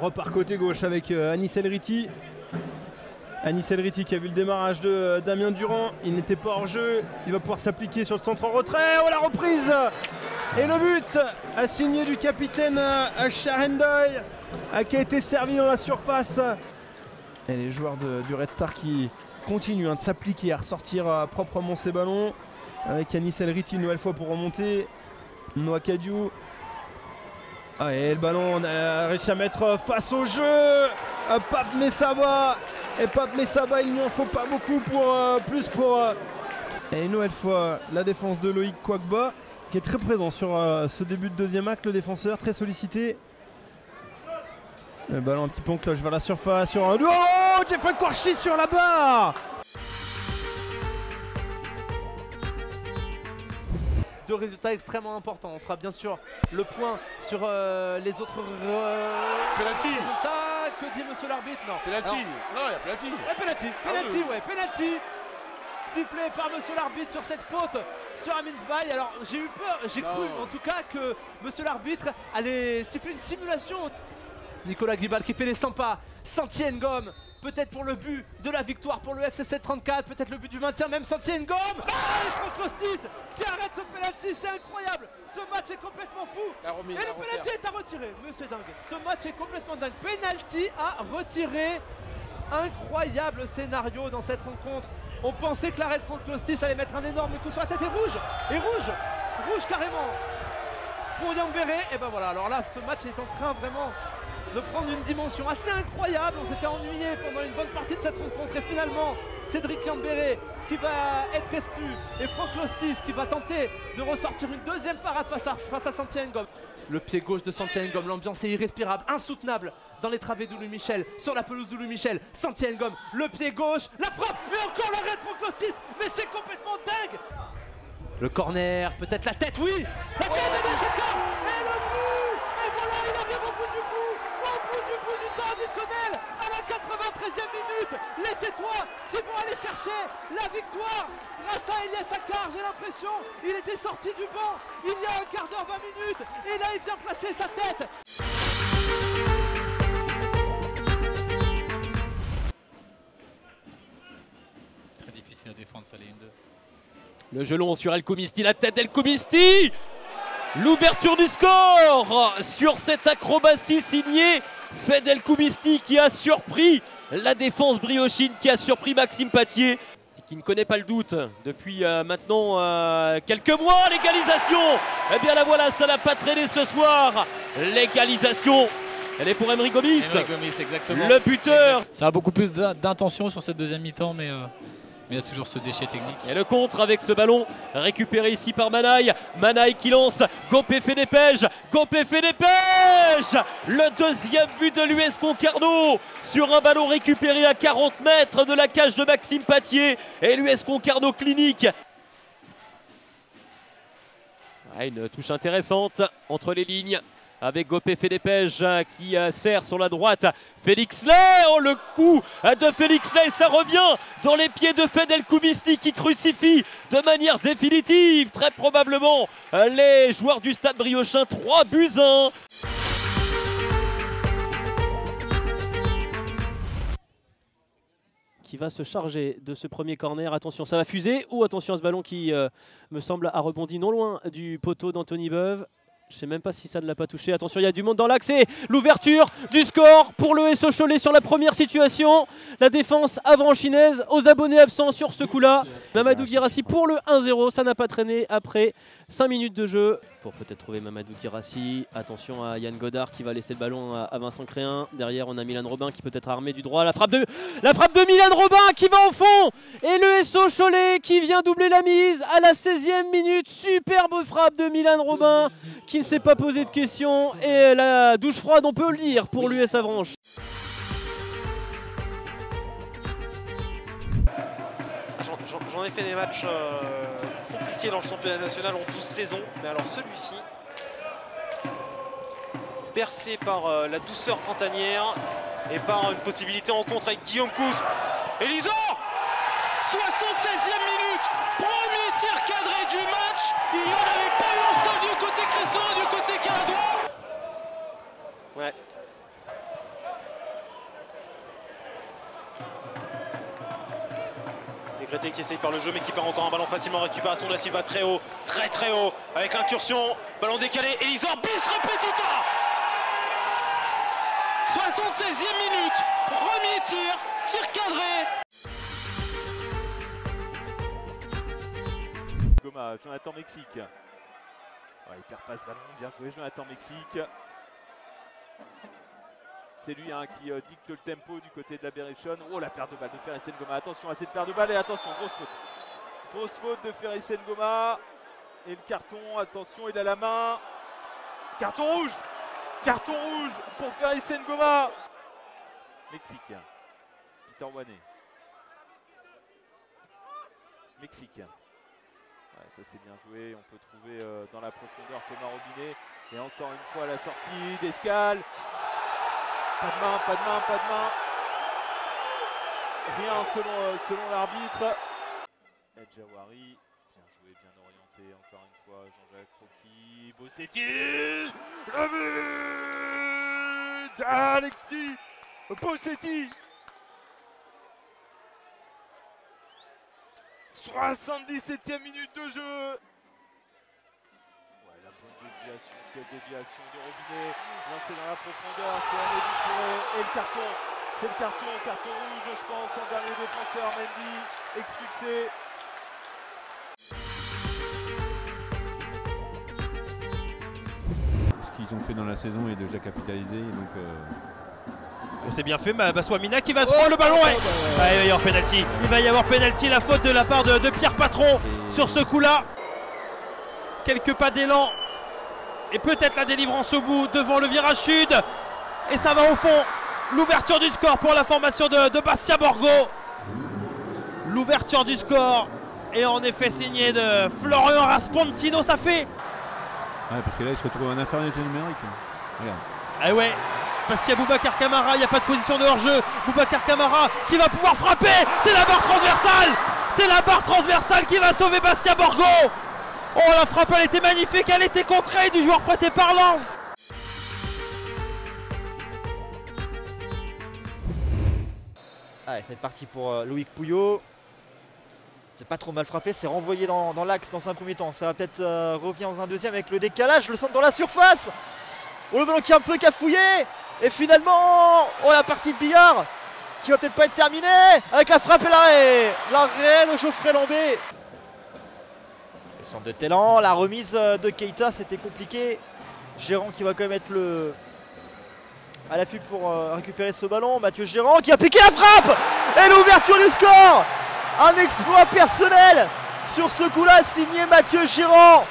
on repart côté gauche avec euh, Anis Elriti. Anis Elriti qui a vu le démarrage de euh, Damien Durand. Il n'était pas hors jeu. Il va pouvoir s'appliquer sur le centre en retrait. Oh la reprise Et le but assigné du capitaine euh, Sharendoy qui a été servi dans la surface. Et les joueurs du Red Star qui continuent hein, de s'appliquer à ressortir proprement ces ballons. Avec Anis Elriti une nouvelle fois pour remonter. Noah Kadiou. Ah, et le ballon, on a réussi à mettre face au jeu. Euh, Pape Messaba. Et Pape Messaba, il n'y en faut pas beaucoup pour euh, plus pour. euh, Et une nouvelle fois, la défense de Loïc Kwakba, qui est très présent sur ce début de deuxième acte, le défenseur, très sollicité. Le ballon un petit peu en cloche vers la surface. Sur un. Oh Jeffrey Kouarchi sur la barre Deux résultats extrêmement importants. On fera bien sûr le point sur euh, les autres euh, Penalty. résultats. Que dit monsieur l'arbitre? Non. Penalty. Alors, Non, il y a penalty. Ouais, penalty, penalty, ouais, penalty. Sifflé par monsieur l'arbitre sur cette faute sur Amin Sbaï. Alors j'ai eu peur, j'ai cru en tout cas que monsieur l'arbitre allait siffler une simulation. Nicolas Glibal qui fait les 100 pas, Santi Ngom, peut-être pour le but de la victoire pour le FC 734, peut-être le but du maintien, même Santi Ngom. Ah, Franck Costis qui arrête ce penalty, c'est incroyable. Ce match est complètement fou. Et le penalty est à retirer, mais c'est dingue. Ce match est complètement dingue. Penalty à retirer. Incroyable scénario dans cette rencontre. On pensait que l'arrêt Franck Costis allait mettre un énorme coup sur la tête et rouge. Et rouge. Rouge carrément. Pour Yambéré. Et ben voilà, alors là, ce match est en train vraiment de prendre une dimension assez incroyable. On s'était ennuyé pendant une bonne partie de cette rencontre. Et finalement, Cédric Yambéré qui va être exclu. Et Franck Lostis qui va tenter de ressortir une deuxième parade face à, face à. Le pied gauche de Santi Ngom, l'ambiance est irrespirable, insoutenable dans les travées d'Oulou Michel, sur la pelouse d'Oulou Michel. Santi Ngom, le pied gauche, la frappe, et encore l'arrêt de Franck Lostis. Mais c'est complètement dingue le corner, peut-être la tête, oui La tête de il arrive au bout du bout Au bout du bout du temps additionnel. À la 93e minute Les Étoiles qui vont aller chercher la victoire. Grâce à Elias Akar, j'ai l'impression Il était sorti du banc il y a un quart d'heure, 20 minutes. Et là, il vient placer sa tête. Très difficile à défendre ça, les 1-2. Le gelon sur El Koumisti, la tête d'El Koumisti L'ouverture du score sur cette acrobatie signée Fed El Koumisti qui a surpris la défense briochine, qui a surpris Maxime Patier et qui ne connaît pas le doute depuis euh, maintenant euh, quelques mois. L'égalisation Eh bien la voilà, ça n'a pas traîné ce soir. L'égalisation, elle est pour Emery Gomis. Exactement. Le buteur Ça a beaucoup plus d'in- d'intention sur cette deuxième mi-temps, mais, euh, mais il y a toujours ce déchet technique. Et le contre avec ce ballon récupéré ici par Manaï. Manaï qui lance. Gopé fait des pêches. Gopé fait des pêches. Le deuxième but de l'US Concarneau sur un ballon récupéré à 40 mètres de la cage de Maxime Patier. Et l'US Concarneau clinique. Ah, une touche intéressante entre les lignes. Avec Gopé Fedepej qui euh, sert sur la droite. Félix Lay, oh le coup de Félix Lay, ça revient dans les pieds de Fedel Koumisti qui crucifie de manière définitive, très probablement, euh, les joueurs du stade Briochin. 3 buts 1. Qui va se charger de ce premier corner? Attention, ça va fuser. Ou attention à ce ballon qui euh, me semble a rebondi non loin du poteau d'Anthony Beuve. Je sais même pas si ça ne l'a pas touché. Attention, il y a du monde dans l'axe. L'ouverture du score pour le SO Cholet sur la première situation. La défense avranchinaise aux abonnés absents sur ce coup-là. Mamadou Girassi pour le 1-0. Ça n'a pas traîné après 5 minutes de jeu. Pour peut-être trouver Mamadou Girassi. Attention à Yann Godard qui va laisser le ballon à, à Vincent Créin. Derrière, on a Milan Robin qui peut être armé du droit. La frappe de, la frappe de Milan Robin qui va au fond. Et le SO Cholet qui vient doubler la mise à la 16e minute. Superbe frappe de Milan Robin qui ne s'est pas posé de questions. Et la douche froide, on peut le dire, pour l'US Avranches. J'en- ai fait des matchs euh, compliqués dans le championnat national en 12 saisons, mais alors celui-ci, bercé par euh, la douceur printanière et par une possibilité en contre avec Guillaume Cousse. Elisor 76e minute, premier tir cadré du match. Il n'y en avait pas eu du côté Cresson, du côté Caradois. Ouais. Décrété qui essaye par le jeu mais qui part encore un ballon facilement récupération de la Silva très haut, très très haut avec l'incursion, ballon décalé, Elisor bis repetita 76e minute, premier tir, tir cadré Jonathan Mexique. Il perd pas ce ballon, bien joué Jonathan Mexique. C'est lui hein, qui euh, dicte le tempo du côté de la Berrichon. Oh la perte de balle de Ferris Goma. Attention à cette perte de balle et attention, grosse faute. Grosse faute de Ferris Goma. Et le carton, attention, il a la main. Carton rouge Carton rouge pour Ferris Goma. Mexique. Peter Wané. Mexique. Ça c'est bien joué. On peut trouver euh, dans la profondeur Thomas Robinet. Et encore une fois la sortie d'escale. Pas de main, pas de main, pas de main. Rien selon, euh, selon l'arbitre. Jawari, bien joué, bien orienté. Encore une fois, Jean-Jacques Croquis. Bossetti Le but Alexis Bossetti 77e minute de jeu. Ouais, la bonne déviation, quelle déviation de robinet, lancé dans la profondeur, c'est un Touré et le carton, c'est le carton, carton rouge je pense, en dernier défenseur Mendy, expulsé. Ce qu'ils ont fait dans la saison est déjà capitalisé, donc euh, C'est bien fait, Ma- Baswamina qui va prendre le ballon. Ah, il va y avoir penalty. Il va y avoir penalty, la faute de la part de, de Pierre Patron sur ce coup-là. Quelques pas d'élan et peut-être la délivrance au bout devant le virage sud. Et ça va au fond. L'ouverture du score pour la formation de, de Bastia Borgo. L'ouverture du score est en effet signée de Florian Raspontino. Ça fait ouais, parce que là ils se retrouvent en infériorité numérique. Regarde. Ah ouais parce qu'il y a Boubacar Camara, il n'y a pas de position de hors-jeu. Boubacar Camara qui va pouvoir frapper. C'est la barre transversale. C'est la barre transversale qui va sauver Bastia Borgo. Oh la frappe elle était magnifique, elle était contrée du joueur prêté par Lens. Allez, c'est parti pour euh, Loïc Pouillot. C'est pas trop mal frappé, c'est renvoyé dans, l'axe dans un premier temps. Ça va peut-être euh, revenir dans un deuxième avec le décalage, le centre dans la surface. Oh le ballon qui est un peu cafouillé. Et finalement, oh la partie de billard qui va peut-être pas être terminée avec la frappe et l'arrêt. L'arrêt de Geoffrey Lambé. Le centre de Télan, la remise de Keita, c'était compliqué. Gérant qui va quand même être le, à l'affût pour euh, récupérer ce ballon. Mathieu Gérand qui a piqué la frappe et l'ouverture du score. Un exploit personnel sur ce coup-là signé Mathieu Gérand.